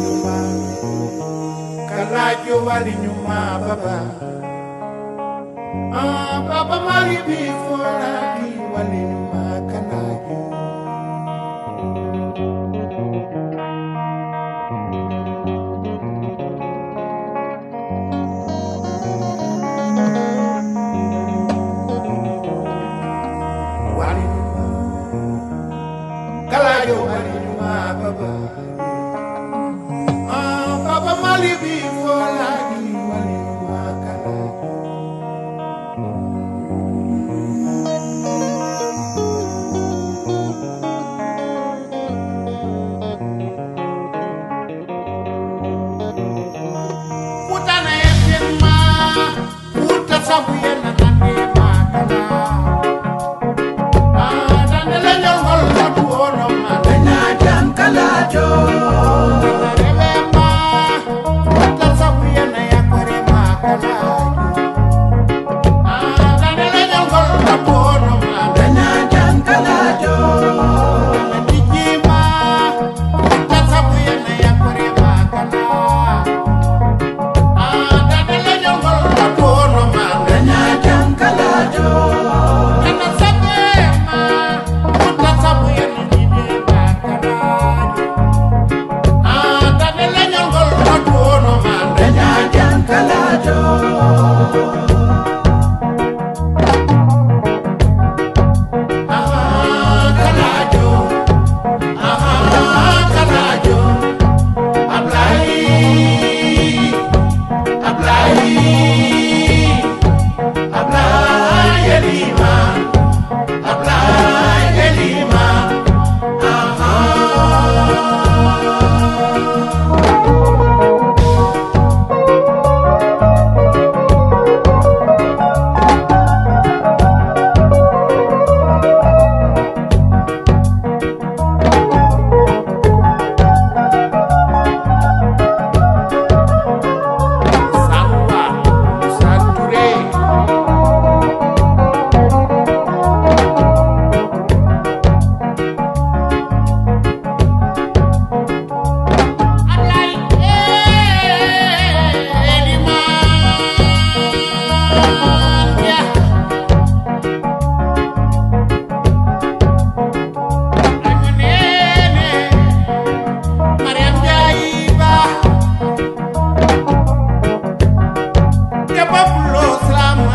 nyuma kalajo wali nyuma baba. Ah baba mari Puta na yema, puta sabu Tá Acabou. Islam.